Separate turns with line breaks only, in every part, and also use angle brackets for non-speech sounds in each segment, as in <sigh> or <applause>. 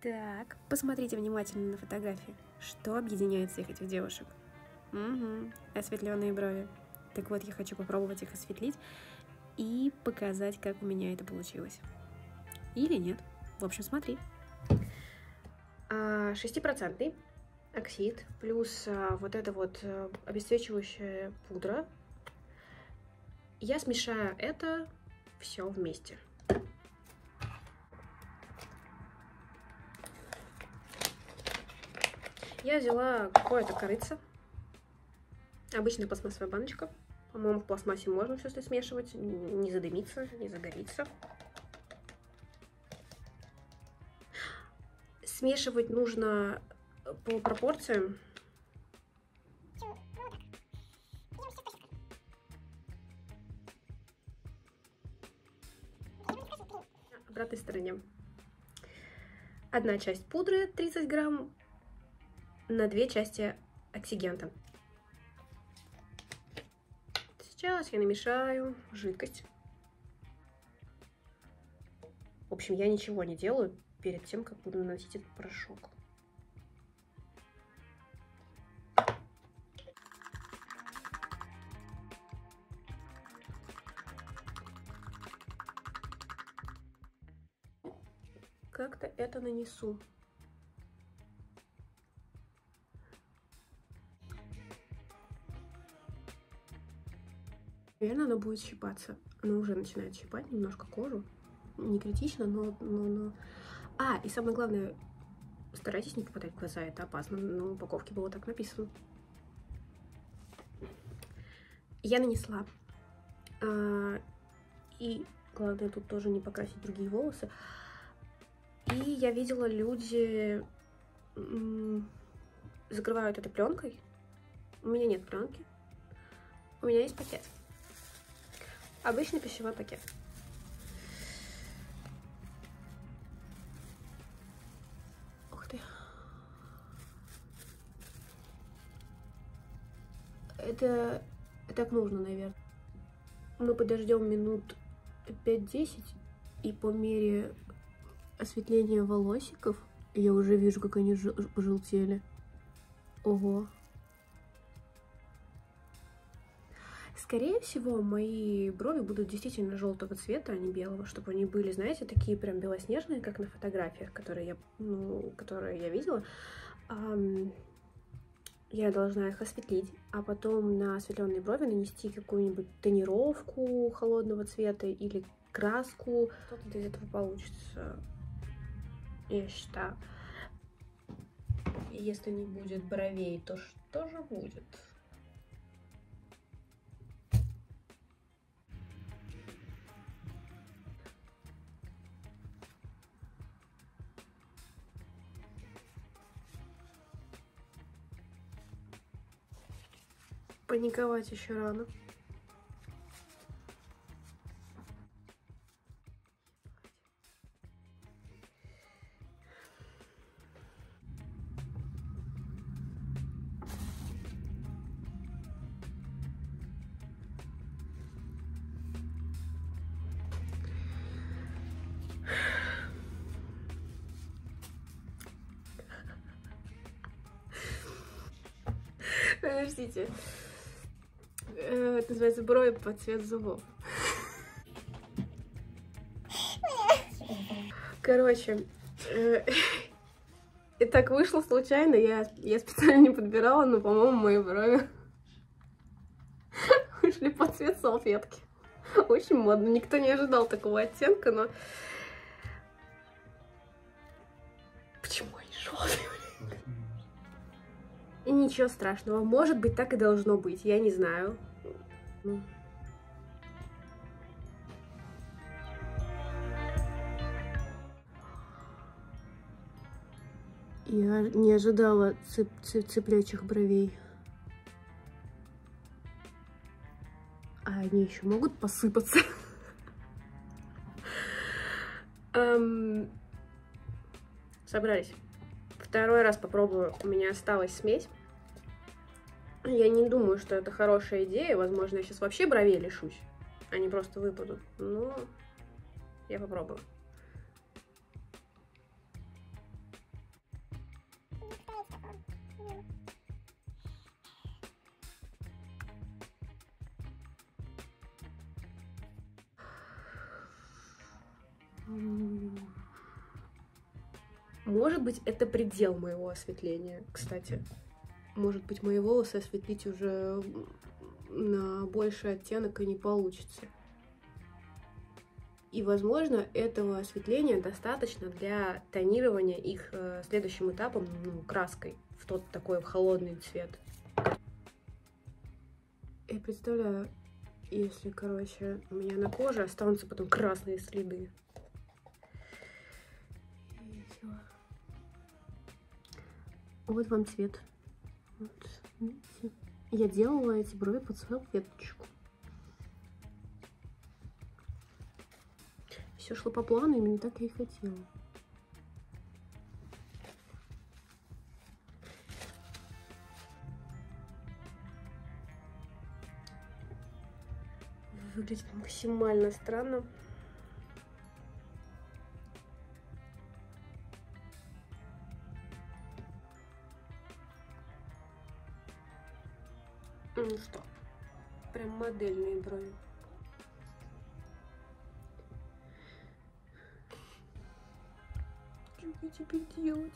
Так, посмотрите внимательно на фотографии. Что объединяет всех этих девушек? Угу, осветленные брови. Так вот, я хочу попробовать их осветлить и показать, как у меня это получилось. Или нет. В общем, смотри. А, шестипроцентный оксид плюс а, вот эта вот а, обесцвечивающая пудра. Я смешаю это все вместе. Я взяла какое-то корыце. Обычная пластмассовая баночка. По-моему, в пластмассе можно все это смешивать, не задымиться, не загорится. Смешивать нужно по пропорциям. обратной стороне. Одна часть пудры 30 грамм на две части оксигента. Сейчас я намешаю жидкость. В общем, я ничего не делаю перед тем, как буду наносить этот порошок. Как-то это нанесу. Наверное, оно будет щипаться. Оно уже начинает щипать немножко кожу. Не критично, но, но, но... А, и самое главное, старайтесь не попадать в глаза, это опасно. На упаковке было так написано. Я нанесла. А, и главное тут тоже не покрасить другие волосы. И я видела, люди закрывают это пленкой. У меня нет пленки. У меня есть пакет. Обычный пищевой пакет. Ух ты. Это так нужно, наверное. Мы подождем минут 5-10, и по мере осветления волосиков я уже вижу, как они пожелтели. Ого. Скорее всего, мои брови будут действительно желтого цвета, а не белого, чтобы они были, знаете, такие прям белоснежные, как на фотографиях, которые я, ну, которые я видела. Я должна их осветлить, а потом на осветленные брови нанести какую-нибудь тонировку холодного цвета или краску. Что-то из этого получится, я считаю. Если не будет бровей, то что же будет? Паниковать еще рано. Подождите. Э, это называется брови под цвет зубов. Короче, э, <laughs> и так вышло случайно, я, я специально не подбирала, но, по-моему, мои брови <laughs> вышли под цвет салфетки. Очень модно, никто не ожидал такого оттенка, но... Почему они желтые? И <laughs> ничего страшного, может быть, так и должно быть, я не знаю. Ну. Я не ожидала цеп цеп цеплячих бровей. А они еще могут посыпаться. <laughs> Эм, собрались. Второй раз попробую. У меня осталась смесь. Я не думаю, что это хорошая идея. Возможно, я сейчас вообще бровей лишусь. Они просто выпадут. Но я попробую. Может быть, это предел моего осветления, кстати. Может быть, мои волосы осветлить уже на больший оттенок и не получится. И, возможно, этого осветления достаточно для тонирования их э, следующим этапом, ну, краской, в тот такой холодный цвет. Я представляю, если, короче, у меня на коже останутся потом красные следы. Вот вам цвет. Видите? Я делала эти брови под свою веточку. Все шло по плану, именно так я и хотела. Выглядит максимально странно. Ну что, прям модельные брови. Что мне теперь делать?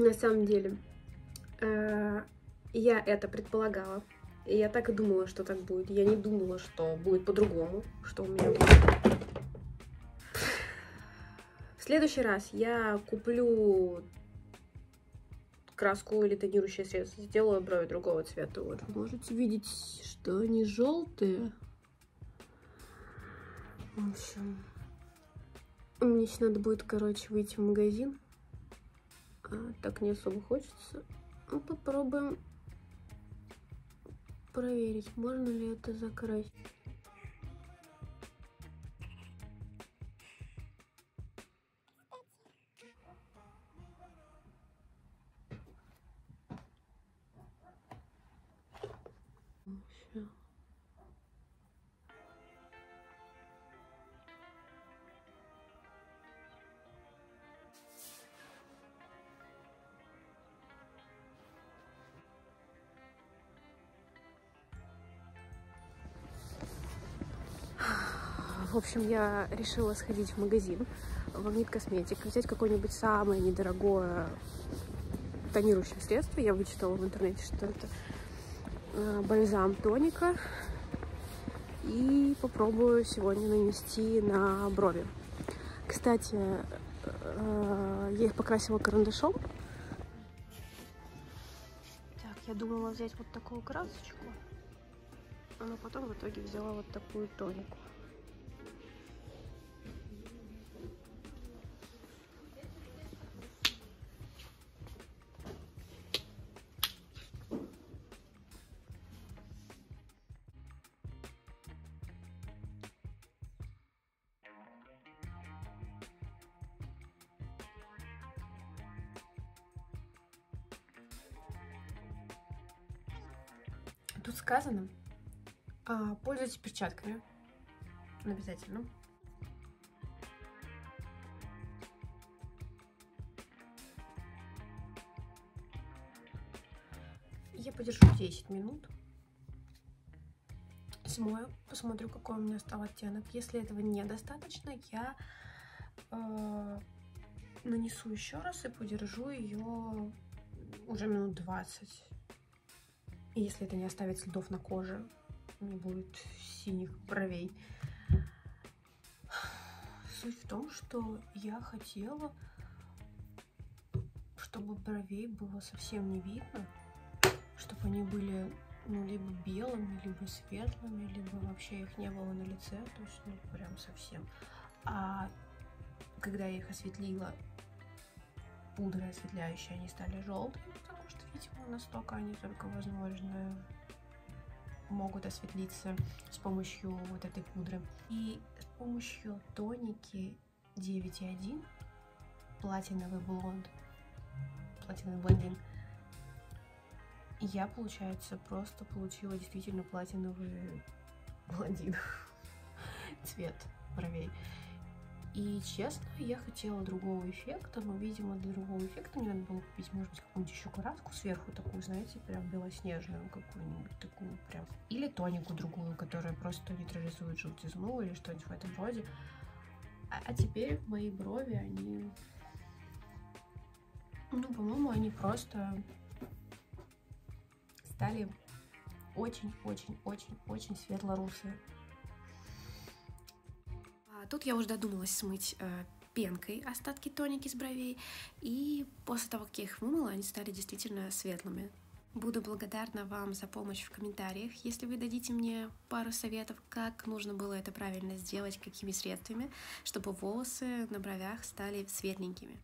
На самом деле, э, я это предполагала. И я так и думала, что так будет. Я не думала, что будет по-другому, что у меня будет. В следующий раз я куплю краску или тонирующее средство, сделаю брови другого цвета. Вот вы можете видеть, что они желтые. В общем, мне сейчас надо будет, короче, выйти в магазин так не особо хочется. Ну, попробуем проверить, можно ли это закрасить. В общем, я решила сходить в магазин в Магнит Косметик, взять какое-нибудь самое недорогое тонирующее средство. Я вычитала в интернете, что это э, бальзам тоника. И попробую сегодня нанести на брови. Кстати, э, я их покрасила карандашом. Так, я думала взять вот такую красочку, но потом в итоге взяла вот такую тонику. Тут сказано, а, пользуйтесь перчатками. Обязательно. Я подержу 10 минут. Смою, посмотрю, какой у меня стал оттенок. Если этого недостаточно, я э, нанесу еще раз и подержу ее уже минут 20 и если это не оставит следов на коже, не будет синих бровей. Суть в том, что я хотела, чтобы бровей было совсем не видно, чтобы они были ну, либо белыми, либо светлыми, либо вообще их не было на лице, то есть, ну, прям совсем. А когда я их осветлила пудры осветляющие, они стали желтыми, видимо, настолько они только возможно могут осветлиться с помощью вот этой пудры. И с помощью тоники 9.1 платиновый блонд, платиновый блондин, я, получается, просто получила действительно платиновый блондин <laughs> цвет бровей. И честно, я хотела другого эффекта, но, видимо, для другого эффекта мне надо было купить, может быть, какую-нибудь еще краску сверху, такую, знаете, прям белоснежную какую-нибудь такую прям. Или тонику другую, которая просто нейтрализует желтизну или что-нибудь в этом роде. А, а теперь мои брови, они... Ну, по-моему, они просто стали очень-очень-очень-очень светло-русые. Тут я уже додумалась смыть э, пенкой остатки тоники с бровей, и после того, как я их вымыла, они стали действительно светлыми. Буду благодарна вам за помощь в комментариях, если вы дадите мне пару советов, как нужно было это правильно сделать, какими средствами, чтобы волосы на бровях стали светленькими.